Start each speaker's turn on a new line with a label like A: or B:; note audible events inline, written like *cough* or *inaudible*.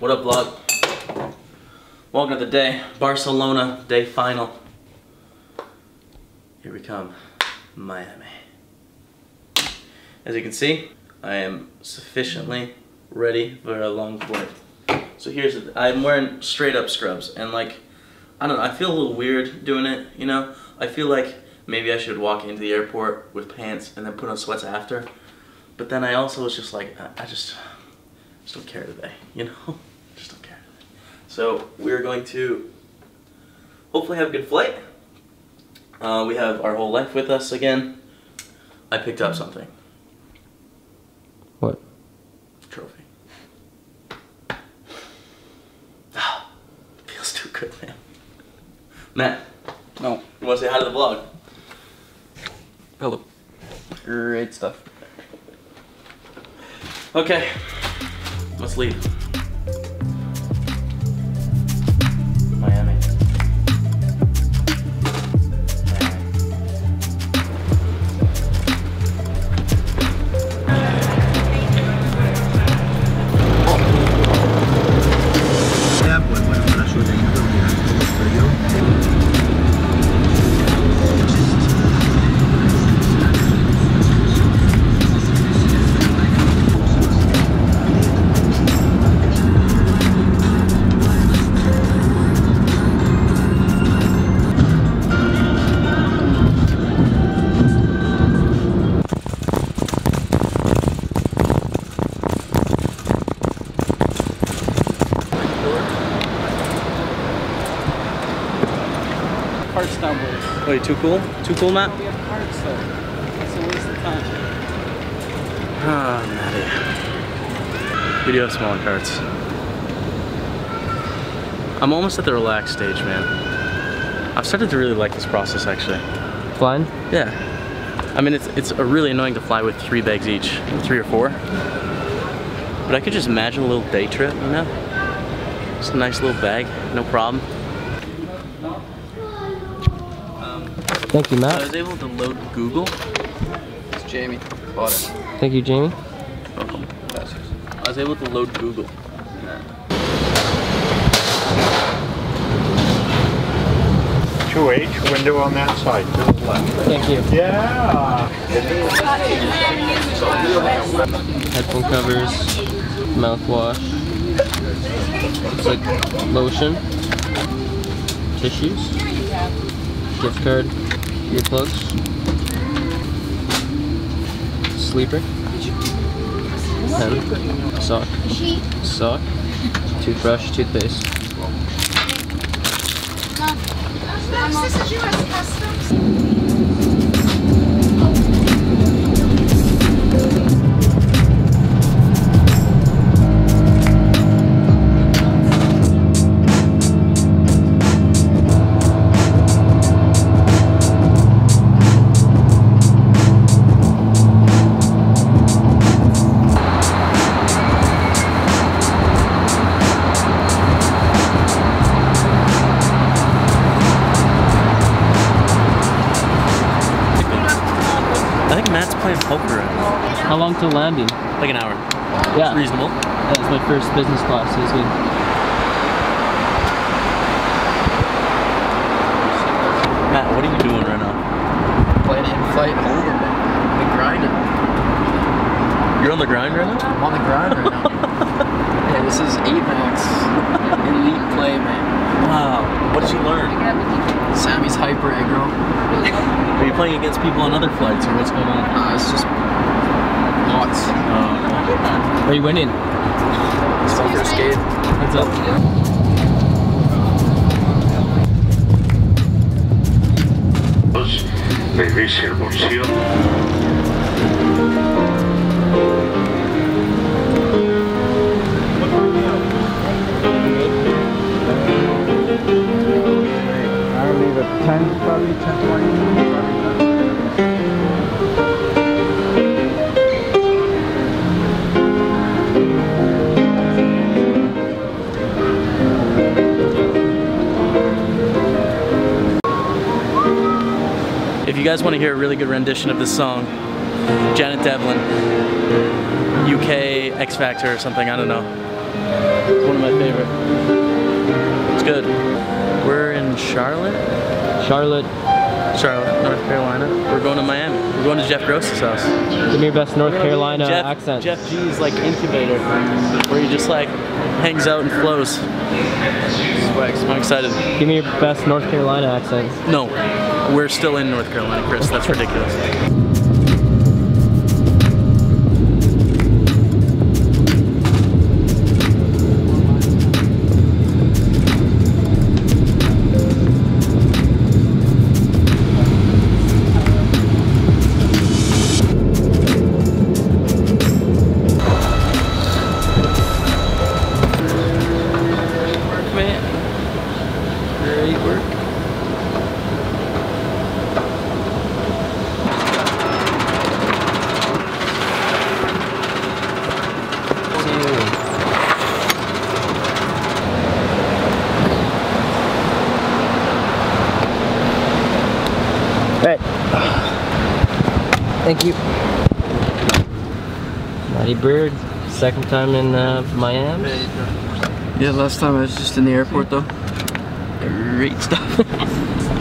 A: vlog Welcome to the day. Barcelona day final. Here we come. Miami. As you can see, I am sufficiently ready for a long flight. So here's the, I'm wearing straight up scrubs and like, I don't know, I feel a little weird doing it, you know? I feel like maybe I should walk into the airport with pants and then put on sweats after. But then I also was just like, I, I just, just don't care today, *laughs* you know? Just don't care. So we're going to hopefully have a good flight. Uh, we have our whole life with us again. I picked up something.
B: What?
A: Trophy. *sighs* Ah, feels too good, man. Matt.
B: No.
A: You want to say hi to the vlog?
B: Hello. Great stuff.
A: Okay. Let's leave.
B: Heart stumbles.
A: Wait, too cool? Too cool, Matt?
B: We have hearts though. It's a waste of time.
A: Ah, Matty. We do have smaller carts. I'm almost at the relaxed stage, man. I've started to really like this process, actually.
B: Flying?
A: Yeah. I mean, it's it's really annoying to fly with three bags each, three or four. But I could just imagine a little day trip, you know? Just a nice little bag, no problem.
B: Thank you, Matt.
A: I was able to load Google.
B: It's Jaime. Bought it. Thank you, Jaime.
A: Welcome. I was able to load Google.
C: Two H window on that side to the left.
B: Thank you.
C: Yeah.
B: Headphone covers, mouthwash. Looks like lotion, tissues, gift card, earplugs, sleeper, pen, sock, sock, toothbrush, toothpaste.
A: Matt's playing poker right now.
B: How long till landing?
A: Like an hour.
B: Yeah,
A: Reasonable.
B: that's my first business class. So it's good.
A: Matt, what are you doing right now?
D: Playing in-flight over, man. Been grinding.
A: You're on the grind right now?
D: I'm on the grind right now. yeah, this is Apex. Elite play, man.
A: Wow. What did you learn?
D: Sammy's hyper aggro.
A: Are you playing against people on other flights or what's going on?
D: Uh, it's just lots.
A: Uh,
B: Are you winning?
D: Smoker skate.
B: What's up?
C: de distribución.
E: I'll
A: if you guys want to hear a really good rendition of this song, Janet Devlin, UK X Factor or something, I don't know. It's one of my favorite. It's good. We're in Charlotte,
B: Charlotte,
A: Charlotte, North Carolina. We're going to Miami. We're going to Jeff Gross's house.
B: give me your best North Carolina
A: Jeff,
B: accent.
A: Jeff G's like incubator, where he just like hangs out and flows. I'm excited.
B: Give me your best North Carolina accent.
A: No, we're still in North Carolina, Chris. That's ridiculous.
B: Thank you. Mighty Bird, second time in uh, Miami.
D: Yeah, last time I was just in the airport though. Great stuff. *laughs*